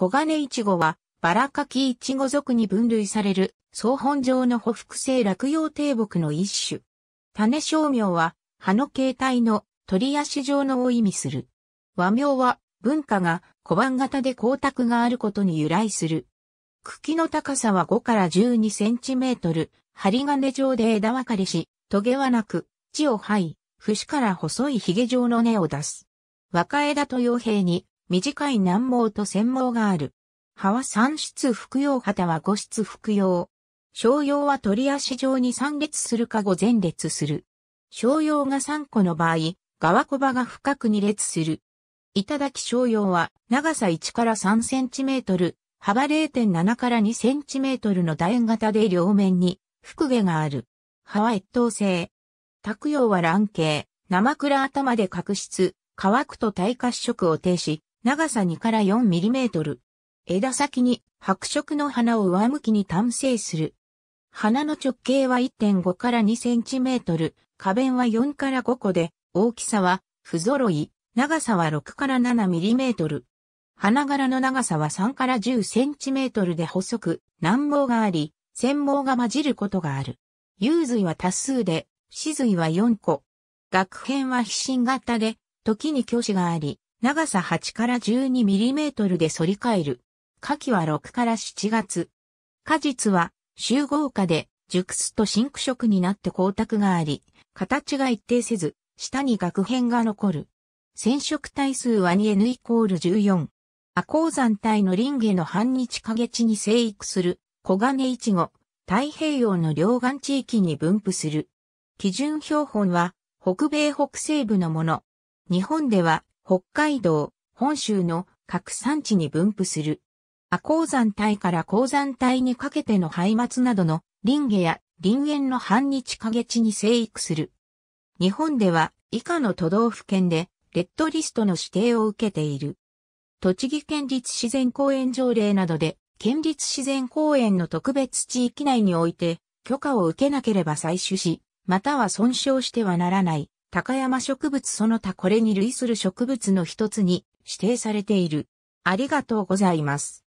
黄金イチゴは、バラカキイチゴ属に分類される、総本状の補複性落葉低木の一種。種小名は、葉の形態の鳥足状のを意味する。和名は、文化が小判型で光沢があることに由来する。茎の高さは5から12センチメートル、針金状で枝分かれし、トゲはなく、地を這い、節から細い髭状の根を出す。若枝と傭兵に、短い軟毛と繊毛がある。葉は三質服用旗は五質服用。商用は鳥足状に三列するか五前列する。商用が三個の場合、側小葉が深く二列する。頂き商用は長さ1から3センチメートル、幅0.7から2センチメートルの楕円型で両面に複毛がある。葉は越冬性。卓葉は卵形、生倉頭で角質、乾くと耐褐色を呈し、長さ2から4ミリメートル。枝先に白色の花を上向きに単生する。花の直径は1.5から2センチメートル、花弁は4から5個で、大きさは不揃い、長さは6から7ミリメートル。花柄の長さは3から10センチメートルで細く、軟毛があり、繊毛が混じることがある。幽髄は多数で、死髄は4個。学片は飛信型で、時に虚子があり、長さ8から12ミリメートルで反り返る。夏季は6から7月。果実は集合化で熟すと真空色になって光沢があり、形が一定せず、下に学片が残る。染色体数は 2N イコール14。亜鉱山帯の林下の半日影地に生育する黄金イチゴ、太平洋の両岸地域に分布する。基準標本は北米北西部のもの。日本では北海道、本州の各産地に分布する。亜鉱山帯から鉱山帯にかけての廃末などの林下や林園の半日影地に生育する。日本では以下の都道府県でレッドリストの指定を受けている。栃木県立自然公園条例などで、県立自然公園の特別地域内において、許可を受けなければ採取し、または損傷してはならない、高山植物その他これに類する植物の一つに指定されている。ありがとうございます。